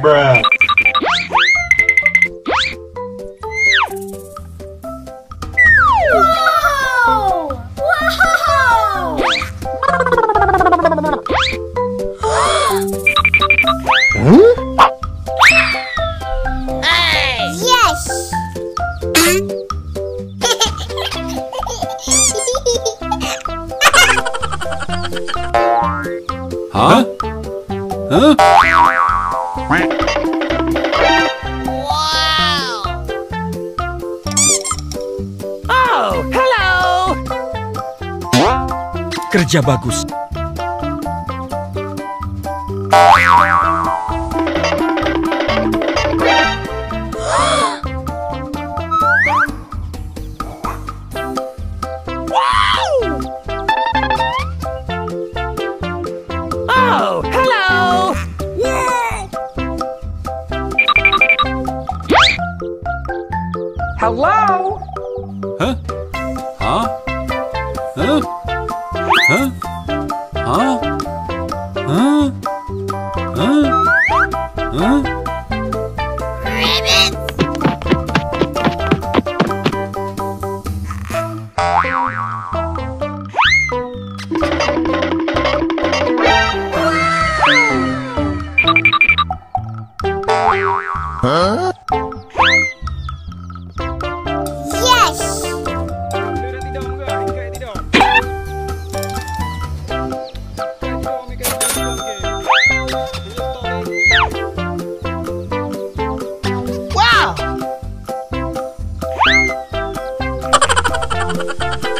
Bruh. Whoa! Whoa! Yes! Huh? Huh? Oh, hello! Kerja bagus. Oh, hello! Hello? Huh? Huh? Huh? Huh? Huh? Huh? Huh? Huh? Huh? ha ha ha ha